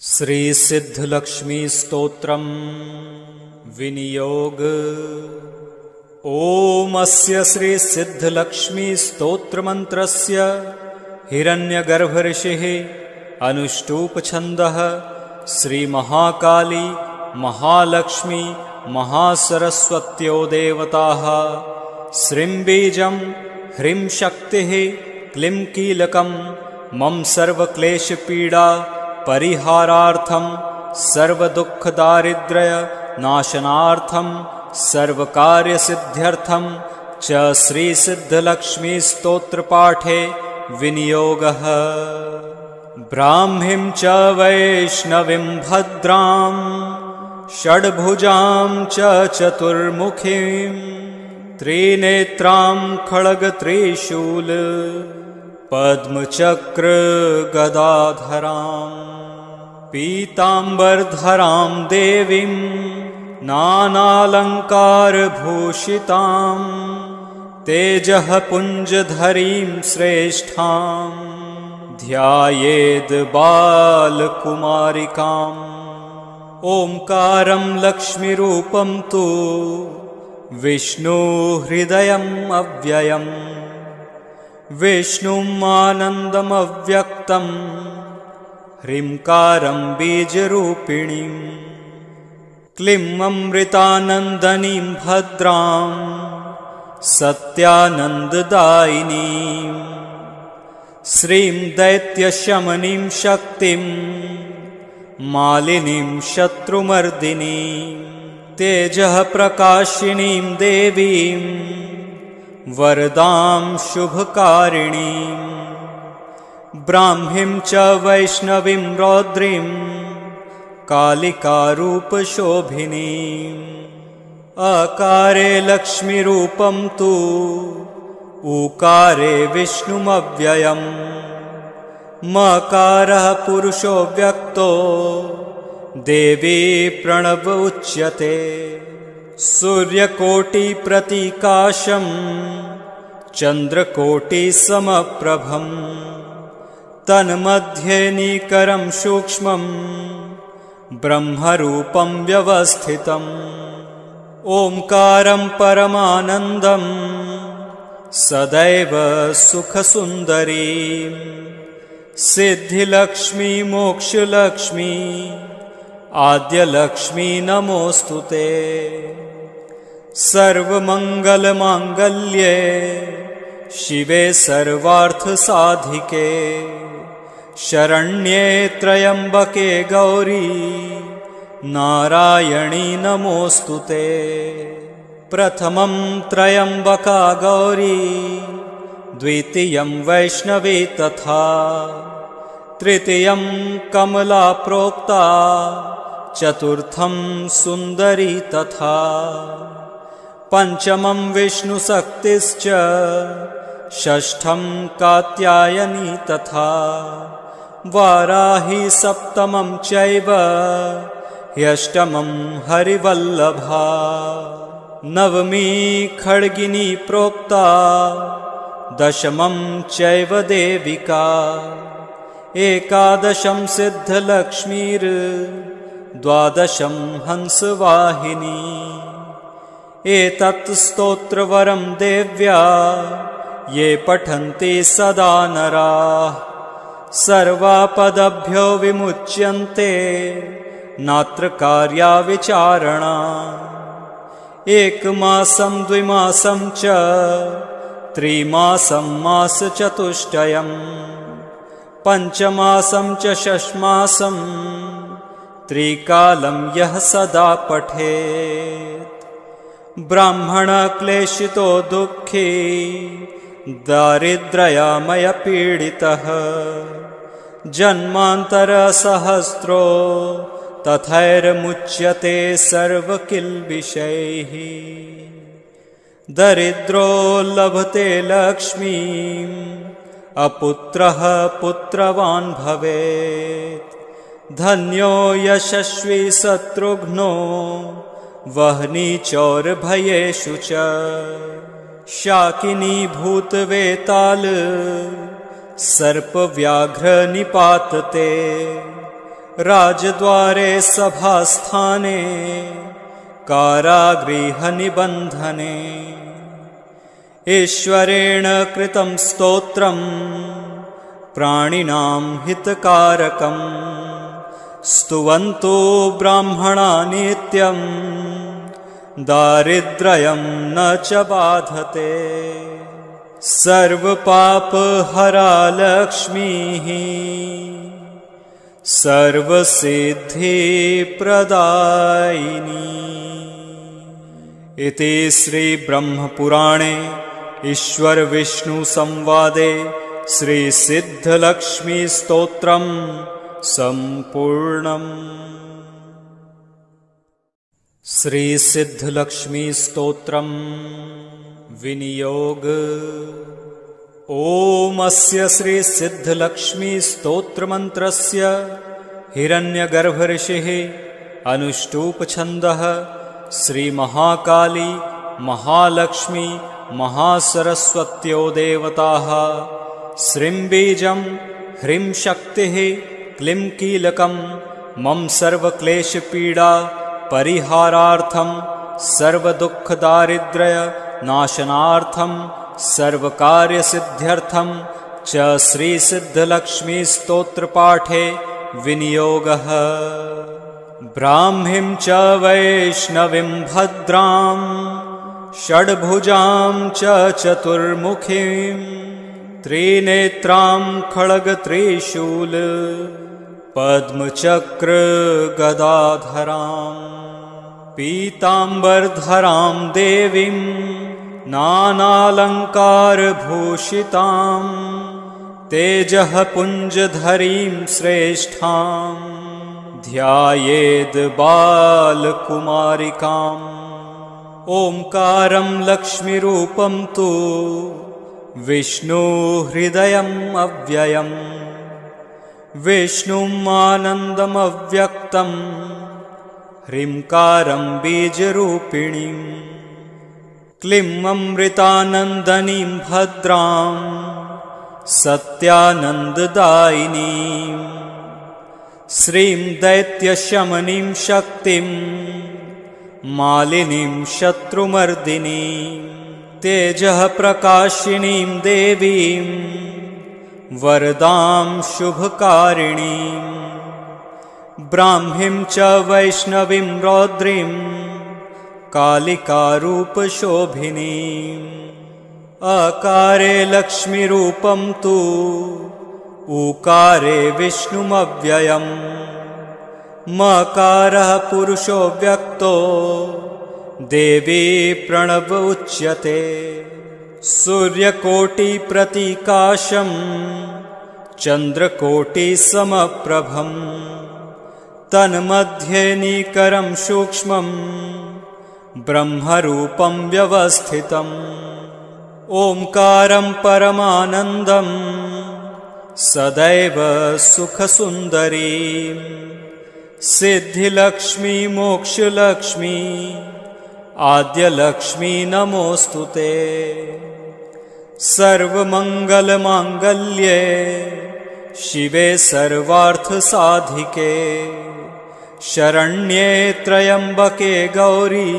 श्रीसिद्धलक्ष्मीस्तोत्रम् विनियोग। ओमस्य श्रीसिद्धलक्ष्मीस्तोत्रमन्त्रस्य हिरण्यगर्भऋषिः अनुष्टूपछन्दः श्रीमहाकाली महालक्ष्मी महासरस्वत्यो देवताः श्रीम्बीजं ह्रीं शक्तिः क्लीं कीलकं मम सर्वक्लेशपीडा परिहारार्थं सर्वदुःखदारिद्र्यनाशनार्थं सर्वकार्यसिद्ध्यर्थं च श्रीसिद्धलक्ष्मीस्तोत्रपाठे विनियोगः। ब्राह्मीं च वैष्णवीं भद्रां षड्भुजां च चतुर्मुखीं त्रिनेत्रां खड्गत्रिशूल पद्मचक्रगदाधराम् पीताम्बरधरां देवीं नानालङ्कारभूषितां तेजः पुञ्जधरीं श्रेष्ठां ध्यायेद् बालकुमारिकाम्। ओङ्कारं लक्ष्मीरूपं तु विष्णुहृदयम् अव्ययम् विष्णुम् आनन्दमव्यक्तम् ह्रीङ्कारं बीजरूपिणीम् क्लीम् अमृतानन्दनीं भद्रां सत्यानन्ददायिनीम् श्रीं दैत्यशमनीं शक्तिं मालिनीं शत्रुमर्दिनीं तेजः प्रकाशिनीं देवीं वरदां शुभकारिणीम् ब्राह्मीं च वैष्णवीं रौद्रीं कालिकारूपशोभिनीम्। अकारे लक्ष्मीरूपं तु ऊकारे विष्णुमव्ययम्। मकारः पुरुषो व्यक्तो देवी प्रणव उच्यते। सूर्यकोटिप्रतिकाशम् चन्द्रकोटिसमप्रभम् तन्मध्ये निकरं सूक्ष्मम् ब्रह्मरूपं व्यवस्थितम् ओङ्कारं परमानन्दम् सदैव सुखसुन्दरी। सिद्धिलक्ष्मी मोक्षलक्ष्मी आद्यलक्ष्मी नमोऽस्तु ते। सर्वमङ्गलमाङ्गल्ये शिवे सर्वार्थसाधिके शरण्ये त्र्यम्बके गौरी नारायणी नमोऽस्तु ते। प्रथमं त्रयम्बका गौरी द्वितीयं वैष्णवी तथा तृतीयं कमला प्रोक्ता चतुर्थं सुन्दरी तथा। पञ्चमं विष्णुशक्तिश्च षष्ठं कात्यायनी तथा वाराहि सप्तमं चैव ह्यष्टमं हरिवल्लभा। नवमी खड्गिनी प्रोक्ता दशमं चैव देविका। एकादशं सिद्धलक्ष्मीर् द्वादशं हंसवाहिनी। एतत् स्तोत्रवरं देव्या ये पठन्ति सदा नराः सर्वापदभ्यो विमुच्यन्ते नात्र कार्याविचारणा। एकमासं द्विमासं च त्रिमासं मासचतुष्टयम् पञ्चमासं च षष्मासं त्रिकालं यः सदा पठेत्। ब्राह्मणक्लेशितो दुःखी दारिद्र्यमयपीडितः। जन्मान्तरसहस्रो तथैर्मुच्यते सर्वकिल्बिषैः। दरिद्रो लभते लक्ष्मीम् अपुत्रः पुत्रवान् भवेत्। धन्यो यशस्वी शत्रुघ्नो वह्नि चौरभयेषु च शाकिनी भूतवेताल सर्पव्याघ्रनिपातते। राजद्वारे सभास्थाने कारागृहनिबन्धने। ईश्वरेण कृतं स्तोत्रम् प्राणिनां हितकारकम्। स्तुवन्तो ब्राह्मणा नित्यम् दारिद्र्यं न च बाधते। सर्वपापहरा लक्ष्मीः सर्वसिद्धिप्रदायिनी इति श्रीब्रह्मपुराणे ईश्वरविष्णुसंवादे श्रीसिद्धलक्ष्मीस्तोत्रम् सम्पूर्णम् श्रीसिद्धलक्ष्मीस्तोत्रम् विनियोग। ॐ श्रीसिद्धलक्ष्मीस्तोत्रमन्त्रस्य हिरण्यगर्भऋषिः अनुष्टूपछन्दः श्रीमहाकाली महालक्ष्मी महासरस्वत्यो देवताः श्रीम्बीजं ह्रीं शक्तिः क्लीं कीलकं मम सर्वक्लेशपीडा परिहारार्थं सर्वदुःखदारिद्र्यनाशनार्थं सर्वकार्यसिद्ध्यर्थं च श्रीसिद्धलक्ष्मीस्तोत्रपाठे विनियोगः। ब्राह्मीं च वैष्णवीं भद्रां षड्भुजां च चतुर्मुखीं त्रिनेत्रां खड्गत्रिशूल पद्मचक्रगदाधराम् पीताम्बरधरां देवीं नानालङ्कारभूषितां तेजः पुञ्जधरीं श्रेष्ठां ध्यायेद् बालकुमारिकाम्। ओङ्कारं लक्ष्मीरूपं तु विष्णुहृदयम् अव्ययम् विष्णुम् आनन्दमव्यक्तम् ह्रीङ्कारं बीजरूपिणीम् क्लीम् अमृतानन्दनीं भद्रां सत्यानन्ददायिनीम् श्रीं दैत्यशमनीं शक्तिं मालिनीं शत्रुमर्दिनीं तेजः प्रकाशिनीं देवीं वरदां शुभकारिणीम् ब्राह्मीं च वैष्णवीं रौद्रीं कालिकारूपशोभिनीम्। अकारे लक्ष्मीरूपं तु ऊकारे विष्णुमव्ययम्। मकारः पुरुषो व्यक्तो देवी प्रणव उच्यते। सूर्यकोटिप्रतिकाशम् चन्द्रकोटिसमप्रभम् तन्मध्ये निकरं सूक्ष्मम् ब्रह्मरूपं व्यवस्थितम्। ओङ्कारं परमानन्दम् सदैव सुखसुन्दरी सिद्धिलक्ष्मी मोक्षलक्ष्मी आद्यलक्ष्मी नमोऽस्तु ते। सर्वमङ्गलमाङ्गल्ये शिवे सर्वार्थसाधिके। शरण्ये त्र्यम्बके गौरी।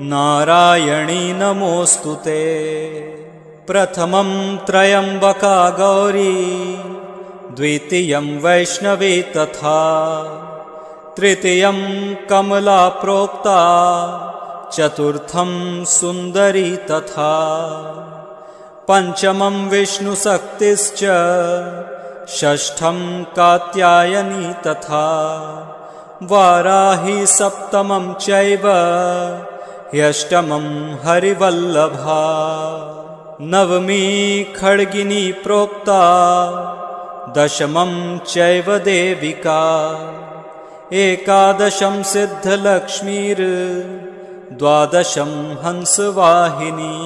नारायणी नमोऽस्तु ते। प्रथमं त्र्यम्बका गौरी। द्वितीयं वैष्णवी तथा। तृतीयं कमला प्रोक्ता चतुर्थं सुन्दरी तथा। पञ्चमं विष्णुशक्तिश्च षष्ठं कात्यायनी तथा वाराही सप्तमं चैव ह्यष्टमं हरिवल्लभा। नवमी खड्गिनी प्रोक्ता दशमं चैव देविका। एकादशं सिद्धलक्ष्मीर् द्वादशं हंसवाहिनी।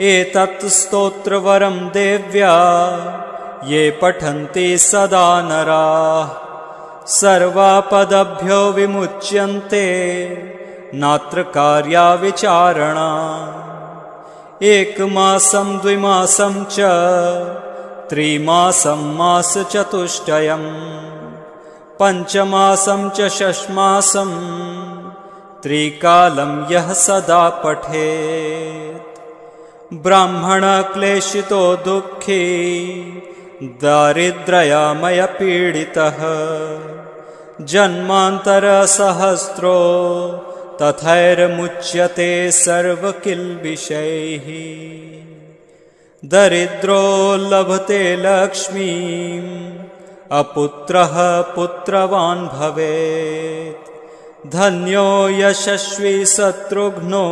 एतत् स्तोत्रवरं देव्या ये पठन्ति सदा नराः। सर्वापदभ्यो विमुच्यन्ते नात्र कार्याविचारणा। एकमासं द्विमासं च त्रिमासं मासचतुष्टयम् पञ्चमासं च षष्मासं त्रिकालं यः सदा पठेत्। ब्राह्मणक्लेशितो दुःखी दारिद्र्यमयपीडितः। जन्मान्तरसहस्रो तथैर्मुच्यते सर्वकिल्बिषैः। दरिद्रो लभते लक्ष्मीम् अपुत्रः पुत्रवान् भवेत्। धन्यो यशस्वी शत्रुघ्नो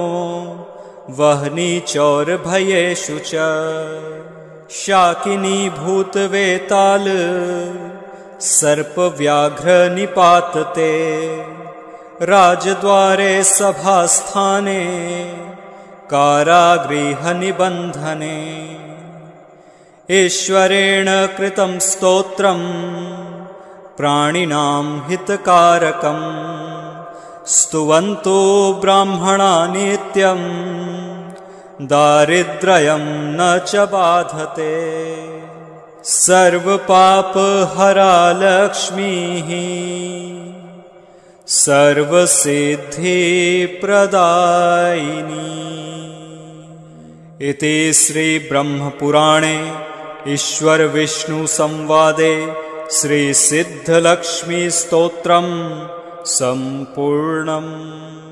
वह्नि चौरभयेषु च शाकिनी भूतवेताल सर्पव्याघ्रनिपातते। राजद्वारे सभास्थाने कारागृहनिबन्धने। ईश्वरेण कृतं स्तोत्रम् प्राणिनां हितकारकम्। स्तुवन्तो ब्राह्मणा नित्यम् दारिद्र्यं न च बाधते। सर्वपापहरा लक्ष्मीः सर्वसिद्धिप्रदायिनी। इति श्रीब्रह्मपुराणे ईश्वरविष्णुसंवादे श्रीसिद्धलक्ष्मीस्तोत्रम् सम्पूर्णम्